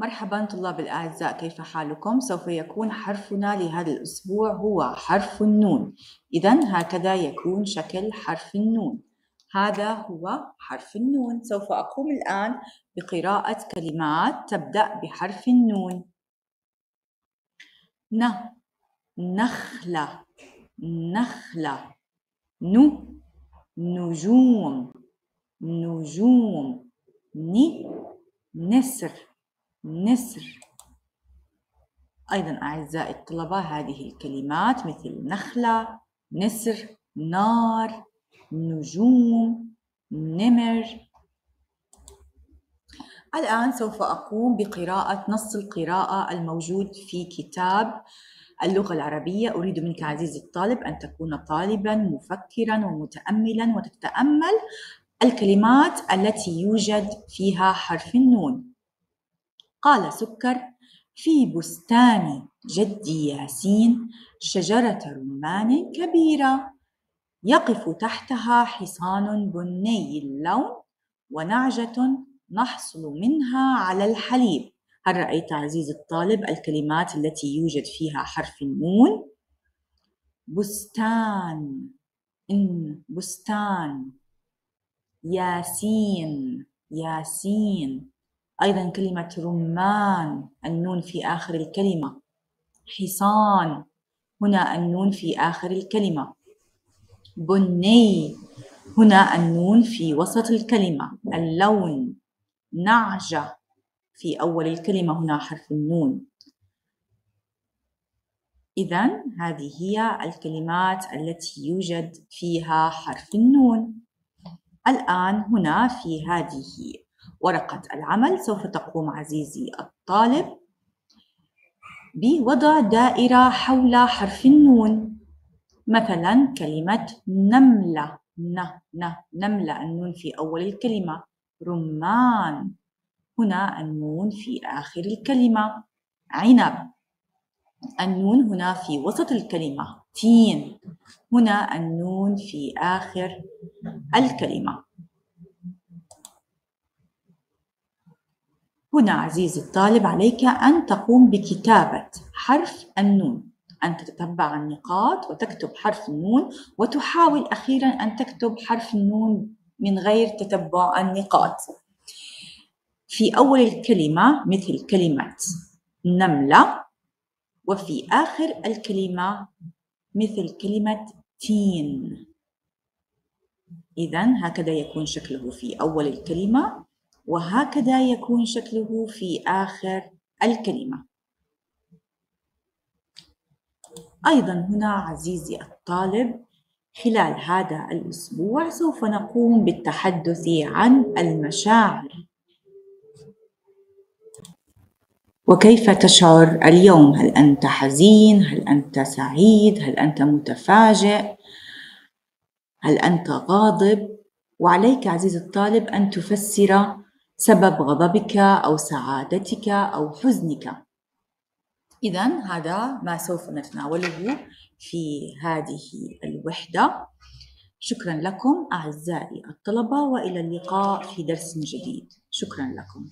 مرحبا طلاب الأعزاء كيف حالكم؟ سوف يكون حرفنا لهذا الأسبوع هو حرف النون. إذا هكذا يكون شكل حرف النون. هذا هو حرف النون. سوف أقوم الآن بقراءة كلمات تبدأ بحرف النون. ن نخلة نخلة. ن نجوم نجوم. ن نسر. نسر. أيضا أعزائي الطلبة هذه الكلمات مثل نخلة نسر نار نجوم نمر. الآن سوف أقوم بقراءة نص القراءة الموجود في كتاب اللغة العربية. أريد منك عزيزي الطالب أن تكون طالبا مفكرا ومتأملا وتتأمل الكلمات التي يوجد فيها حرف النون. قال سكر في بستان جدي ياسين شجرة رمان كبيرة يقف تحتها حصان بني اللون ونعجة نحصل منها على الحليب هل رأيت عزيزي الطالب الكلمات التي يوجد فيها حرف النون؟ بستان إن بستان ياسين ياسين أيضا كلمة رمان النون في آخر الكلمة. حصان هنا النون في آخر الكلمة. بني هنا النون في وسط الكلمة. اللون نعجة في أول الكلمة هنا حرف النون. إذا هذه هي الكلمات التي يوجد فيها حرف النون. الآن هنا في هذه ورقة العمل سوف تقوم عزيزي الطالب بوضع دائرة حول حرف النون. مثلا كلمة نملة. ن ن نملة النون في أول الكلمة. رمان. هنا النون في آخر الكلمة. عنب. النون هنا في وسط الكلمة. تين. هنا النون في آخر الكلمة. هنا عزيزي الطالب عليك أن تقوم بكتابة حرف النون. أن تتبع النقاط وتكتب حرف النون وتحاول أخيرا أن تكتب حرف النون من غير تتبع النقاط. في أول الكلمة مثل كلمة نملة وفي آخر الكلمة مثل كلمة تين. إذا هكذا يكون شكله في أول الكلمة. وهكذا يكون شكله في آخر الكلمة. أيضا هنا عزيزي الطالب خلال هذا الأسبوع سوف نقوم بالتحدث عن المشاعر. وكيف تشعر اليوم؟ هل أنت حزين؟ هل أنت سعيد؟ هل أنت متفاجئ؟ هل أنت غاضب؟ وعليك عزيزي الطالب أن تفسر سبب غضبك أو سعادتك أو حزنك. إذا هذا ما سوف نتناوله في هذه الوحدة. شكرا لكم أعزائي الطلبة وإلى اللقاء في درس جديد. شكرا لكم.